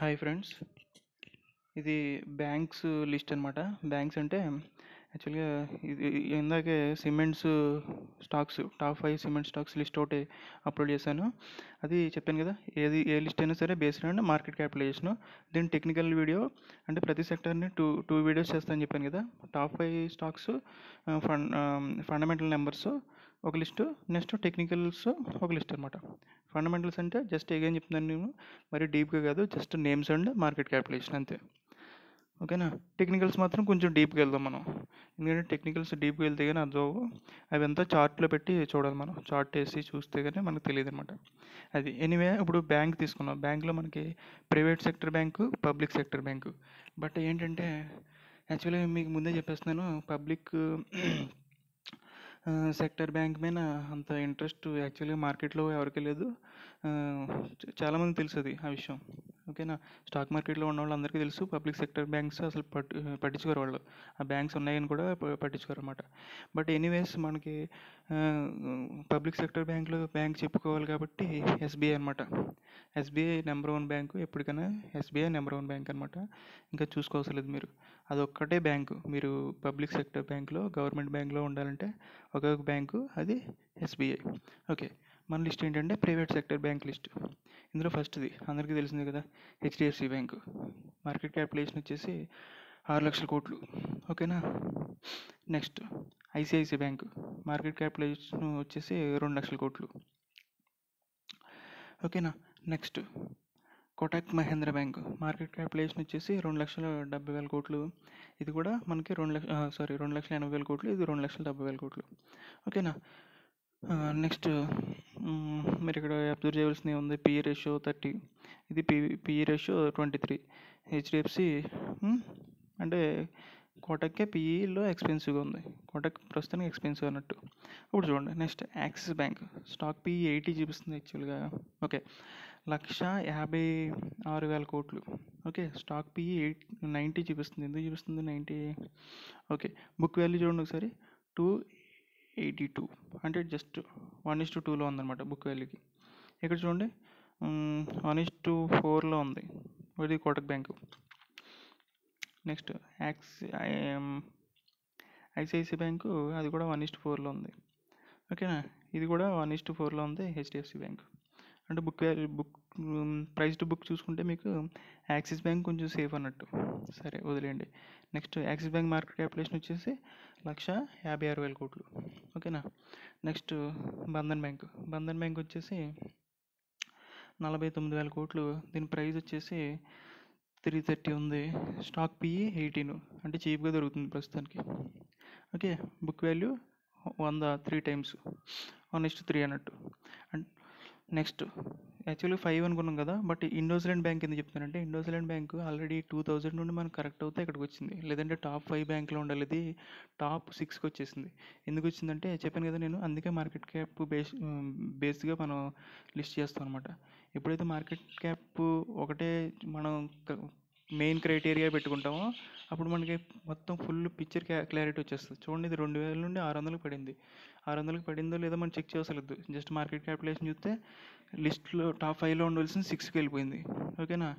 Hi friends ఇది banks list అనమాట banks అంటే యాక్చువల్గా ఇది ఇందాకే cements stocks top five cement stocks list ఒకటి అప్లోడ్ చేశాను. అది చెప్పాను కదా ఏది ఏ లిస్ట్ అయినా సరే బేస్డ్ అండ్ మార్కెట్ క్యాపిటలైజేషన్. దీని టెక్నికల్ వీడియో అంటే ప్రతి సెక్టర్ని టూ టూ వీడియోస్ చేస్తాను చెప్పాను కదా. Top five stocks fund fundamental numbers ఒక లిస్టు నెక్స్ట్ టెక్నికల్స్ ఒక లిస్ట్ అనమాట ఫండమెంటల్స్ అంటే జస్ట్ ఏం చెప్తున్నాను నేను మరి డీప్గా కాదు just names and market capitalization అంతే. ఓకేనా? టెక్నికల్స్ మాత్రం కొంచెం డీప్గా వెళ్దాం మనం. ఎందుకంటే టెక్నికల్స్ డీప్గా వెళ్తే కానీ అర్థం అవి అంతా చార్ట్లో పెట్టి చూడాలి మనం. చార్ట్ వేసి చూస్తే కానీ మనకు తెలియదు అనమాట అది ఎనీవే ఇప్పుడు బ్యాంక్ తీసుకున్నాం బ్యాంక్లో మనకి private sector bank public sector bank. But ఏంటంటే యాక్చువల్గా మీకు ముందే చెప్పేస్తున్నాను పబ్లిక్ సెక్టర్ బ్యాంక్ మీద అంత ఇంట్రెస్ట్ యాక్చువల్గా మార్కెట్లో ఎవరికి లేదు. చాలామంది తెలుసు అది ఆ విషయం. ఓకేనా? స్టాక్ మార్కెట్లో ఉన్న వాళ్ళందరికీ తెలుసు పబ్లిక్ సెక్టర్ బ్యాంక్స్ అసలు పట్టు పట్టించుకోరు వాళ్ళు. ఆ బ్యాంక్స్ ఉన్నాయని కూడా పట్టించుకోరు అనమాట బట్ ఎనీవేస్ మనకి పబ్లిక్ సెక్టర్ బ్యాంకులో బ్యాంక్ చెప్పుకోవాలి కాబట్టి ఎస్బీఐ అనమాట ఎస్బీఐ నెంబర్ వన్ బ్యాంకు ఎప్పటికైనా ఎస్బీఐ నెంబర్ వన్ బ్యాంక్ అనమాట ఇంకా చూసుకోవసలేదు మీరు. అదొక్కటే బ్యాంకు. మీరు పబ్లిక్ సెక్టర్ బ్యాంకులో గవర్నమెంట్ బ్యాంకులో ఉండాలంటే ఒక బ్యాంకు అది ఎస్బీఐ. ఓకే. మన లిస్ట్ ఏంటంటే ప్రైవేట్ సెక్టర్ బ్యాంక్ లిస్ట్. ఇందులో ఫస్ట్ది అందరికీ తెలిసిందే కదా హెచ్డిఎఫ్సి బ్యాంకు. మార్కెట్ క్యాపిటలేషన్ వచ్చేసి ఆరు లక్షల కోట్లు. ఓకేనా? Next ICICI bank. Market capitalization వచ్చేసి రెండు లక్షల కోట్లు. ఓకేనా? Next Kotak Mahindra bank. Market capitalization వచ్చేసి రెండు లక్షల డెబ్బై వేల కోట్లు. ఇది కూడా మనకి రెండు లక్ష సారీ రెండు లక్షల ఎనభై వేల కోట్లు. ఇది రెండు లక్షల డెబ్బై వేల కోట్లు. ఓకేనా? నెక్స్ట్ మీరు ఇక్కడ అబ్జర్వ్ చేయవలసింది ఉంది పిఈ రేషియో థర్టీ ఇది P PE ratio twenty three HDFC అంటే కోటక్కే పిఈలో ఎక్స్పెన్సివ్గా ఉంది. కోటక్ ప్రస్తుతానికి ఎక్స్పెన్సివ్ అన్నట్టు. ఇప్పుడు చూడండి next Axis bank stock PE eighty చూపిస్తుంది యాక్చువల్గా ఓకే లక్ష యాభై ఆరు వేల కోట్లు. Okay stock PE eight ninety చూపిస్తుంది. ఎందుకు చూపిస్తుంది? నైంటీ ఓకే బుక్ వాల్యూ చూడండి ఒకసారి. Two eighty two. అంటే జస్ట్ వన్ ఇస్ టు టూలో ఉందన్నమాట బుక్ వాల్యూకి. ఇక్కడ చూడండి. వన్ ఇస్ టు ఫోర్లో ఉంది. ఇది కోటక్ బ్యాంకు. నెక్స్ట్ యాక్స్ ఐసిఐసిఐ బ్యాంకు అది కూడా వన్ ఇస్ట్ ఫోర్లో ఉంది. ఓకేనా? ఇది కూడా వన్ ఇస్ట్ ఫోర్లో ఉంది హెచ్డిఎఫ్సి బ్యాంక్. అంటే book book price to book చూసుకుంటే మీకు యాక్సిస్ బ్యాంక్ కొంచెం సేఫ్ అన్నట్టు. సరే వదిలేయండి. Next Axis bank market capitalization వచ్చేసి లక్ష యాభై ఆరు వేల కోట్లు. ఓకేనా? Next Bandhan bank. Bandhan bank వచ్చేసి నలభై తొమ్మిది వేల కోట్లు. దీని ప్రైస్ వచ్చేసి త్రీ థర్టీ ఉంది. Stock PE eighteen. అంటే చీప్గా దొరుకుతుంది ప్రస్తుతానికి. ఓకే? బుక్ వాల్యూ వంద three times. One is to three అన్నట్టు. అండ్ నెక్స్ట్ యాక్చువల్గా ఫైవ్ అనుకున్నాం కదా బట్ ఇండోసిలెంట్ బ్యాంక్ ఎందుకు చెప్తున్నానంటే IndusInd bank already two thousand నుండి మనకు కరెక్ట్ అవుతే ఇక్కడికి వచ్చింది. లేదంటే టాప్ ఫైవ్ బ్యాంక్లో ఉండాలి టాప్ సిక్స్కి వచ్చేసింది. ఎందుకు వచ్చిందంటే చెప్పాను కదా నేను అందుకే మార్కెట్ క్యాప్ బేస్ బేస్గా మనం లిస్ట్ చేస్తాం అనమాట ఎప్పుడైతే మార్కెట్ క్యాప్ ఒకటే మనం మెయిన్ క్రైటీరియా పెట్టుకుంటామో అప్పుడు మనకి మొత్తం ఫుల్ పిక్చర్ క్లారిటీ వచ్చేస్తుంది. చూడండి ఇది రెండు వేల నుండి ఆరు వందలకు పడింది. ఆరు వందలకు పడిందో లేదో మనం చెక్ చేయవసలేదు జస్ట్ మార్కెట్ క్యాపిటలేషన్ చూస్తే లిస్ట్లో టాప్ ఫైవ్లో ఉండవలసిన సిక్స్కి వెళ్ళిపోయింది. ఓకేనా?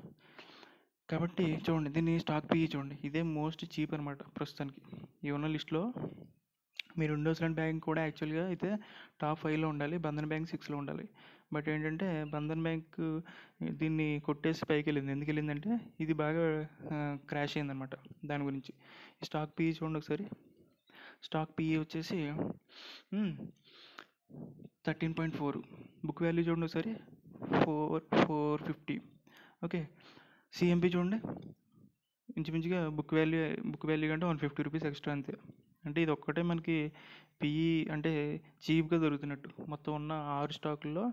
కాబట్టి చూడండి దీన్ని స్టాక్ పీ చూడండి. ఇదే మోస్ట్ చీప్ అనమాట ప్రస్తుతానికి. ఈ ఉన్న లిస్ట్లో మీరు ఇండోస్లాండ్ బ్యాంక్ కూడా యాక్చువల్గా అయితే టాప్ ఫైవ్లో ఉండాలి బంధన్ బ్యాంక్ సిక్స్లో ఉండాలి. బట్ ఏంటంటే బంధన్ బ్యాంక్ దీన్ని కొట్టేసి పైకి వెళ్ళింది. ఎందుకు వెళ్ళిందంటే ఇది బాగా క్రాష్ అయిందనమాట దాని గురించి. స్టాక్ పిఈ చూడండి ఒకసారి. స్టాక్ పిఈ వచ్చేసి thirteen point four book value చూడండి ఒకసారి. Four four fifty okay CMP చూడండి. ఇంచుమించుగా బుక్ వాల్యూ బుక్ వాల్యూ కంటే వన్ ఫిఫ్టీ రూపీస్ ఎక్స్ట్రా అంతే. అంటే ఇది ఒక్కటే మనకి పిఈ అంటే చీప్గా దొరుకుతున్నట్టు. మొత్తం ఉన్న ఆరు స్టాకుల్లో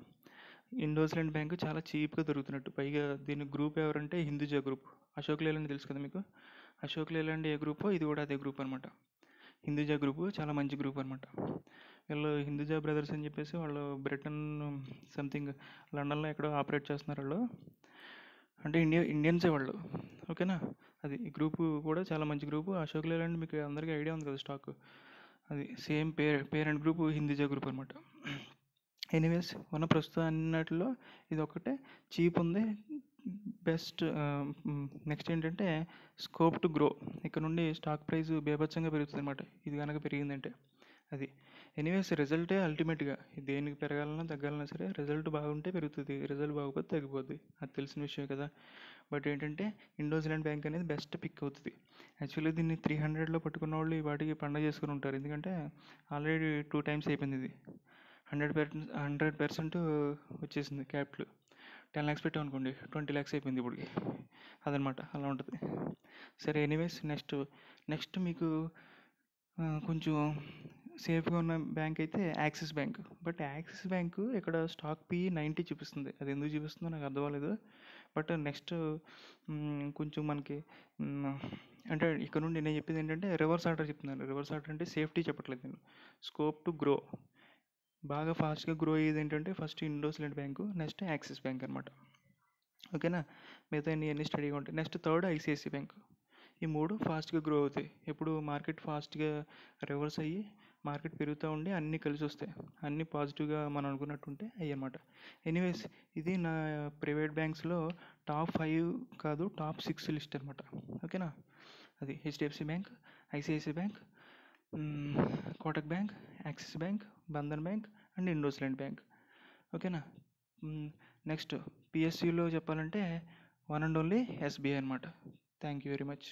ఇండోస్లాండ్ బ్యాంక్ చాలా చీప్గా దొరుకుతున్నట్టు. పైగా దీని గ్రూప్ ఎవరంటే హిందూజా గ్రూప్ అశోక్ లేలాండ్ తెలుసు కదా మీకు? అశోక్ లేలాండ్ ఏ గ్రూపో ఇది కూడా అదే గ్రూప్ అనమాట హిందూజా గ్రూప్ చాలా మంచి గ్రూప్ అనమాట వీళ్ళు హిందూజా బ్రదర్స్ అని చెప్పేసి వాళ్ళు బ్రిటన్ సంథింగ్ లండన్లో ఎక్కడో ఆపరేట్ చేస్తున్నారు వాళ్ళు. అంటే ఇండియా ఇండియన్సే వాళ్ళు. ఓకేనా? అది గ్రూపు కూడా చాలా మంచి గ్రూపు. అశోక్ లేలాండ్ మీకు అందరికీ ఐడియా ఉంది కదా స్టాక్. అది సేమ్ పేర్ పేరెంట్ గ్రూప్ హిందీజా గ్రూప్ అనమాట ఎనీవేస్ ఉన్న ప్రస్తుతం అన్నట్లో ఇది ఒకటే చీప్ ఉంది. బెస్ట్ నెక్స్ట్ ఏంటంటే స్కోప్ టు గ్రో. ఇక్కడ నుండి స్టాక్ ప్రైస్ బేభత్సంగా పెరుగుతుంది అనమాట ఇది కనుక పెరిగిందంటే. అది ఎనీవేస్ రిజల్టే అల్టిమేట్గా దేనికి పెరగాలన్నా తగ్గాలన్నా సరే రిజల్ట్ బాగుంటే పెరుగుతుంది. రిజల్ట్ బాగోకపోతే తగ్గిపోద్ది. అది తెలిసిన విషయం కదా. బట్ ఏంటంటే ఇండోజిలాండ్ బ్యాంక్ అనేది బెస్ట్ పిక్ అవుతుంది. యాక్చువల్లీ దీన్ని త్రీ హండ్రెడ్లో పట్టుకున్న వాళ్ళు ఈ వాటికి పండగ చేసుకుని ఉంటారు. ఎందుకంటే ఆల్రెడీ టూ టైమ్స్ అయిపోయింది ఇది. హండ్రెడ్ పర్సెంట్ హండ్రెడ్ పర్సెంట్ వచ్చేసింది క్యాపిటల్ టెన్ ల్యాక్స్ పెట్టాం అనుకోండి ట్వంటీ ల్యాక్స్ అయిపోయింది ఇప్పటికి. అదనమాట అలా ఉంటుంది. సరే ఎనీవేస్ నెక్స్ట్ నెక్స్ట్ మీకు కొంచెం సేఫ్గా ఉన్న బ్యాంక్ అయితే Axis bank. But Axis bank ఇక్కడ స్టాక్ పి నైంటీ చూపిస్తుంది. అది ఎందుకు చూపిస్తుందో నాకు అర్థం అవ్వలేదు. బట్ నెక్స్ట్ కొంచెం మనకి అంటే ఇక్కడ నుండి నేను చెప్పింది ఏంటంటే రివర్స్ ఆర్డర్ చెప్తున్నాను. రివర్స్ ఆర్డర్ అంటే సేఫ్టీ చెప్పట్లేదు నేను. Scope to grow. బాగా ఫాస్ట్గా గ్రో అయ్యేది ఏంటంటే first IndusInd bank next Axis bank అనమాట ఓకేనా? మిగతా అన్ని అన్ని స్టడీగా ఉంటాయి. Next third ICICI bank. ఈ మూడు ఫాస్ట్గా గ్రో అవుతాయి. ఎప్పుడు మార్కెట్ ఫాస్ట్గా రివర్స్ అయ్యి మార్కెట్ పెరుగుతూ ఉండి అన్నీ కలిసి వస్తాయి అన్నీ పాజిటివ్గా మనం అనుకున్నట్టు ఉంటే అయ్యి అనమాట ఎనీవేస్ ఇది నా ప్రైవేట్ బ్యాంక్స్లో టాప్ ఫైవ్ కాదు టాప్ సిక్స్ లిస్ట్ అనమాట ఓకేనా? అది HDFC bank ICICI bank Kotak bank Axis bank Bandhan bank and IndusInd bank. ఓకేనా? నెక్స్ట్ పిఎస్సిలో చెప్పాలంటే వన్ అండ్ ఓన్లీ ఎస్బీఐ అనమాట థ్యాంక్ యూ వెరీ మచ్.